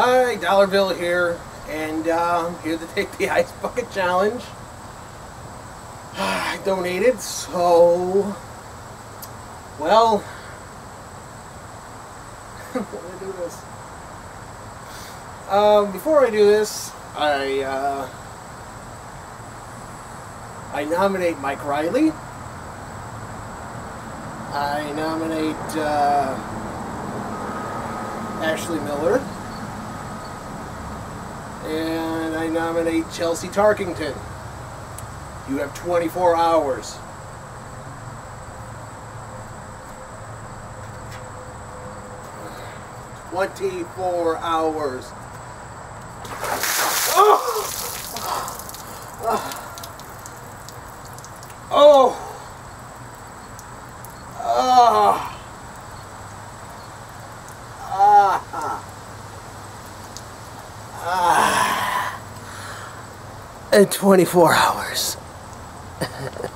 Hi, Dollar Bill here, and uh, I'm here to take the Ice Bucket Challenge. I donated, so... Well... Me do this. Um, before I do this, I, uh, I nominate Mike Riley. I nominate, uh, Ashley Miller. And I nominate Chelsea Tarkington. You have 24 hours. Twenty-four hours. Oh! Oh! Ah! Ah! And 24 hours.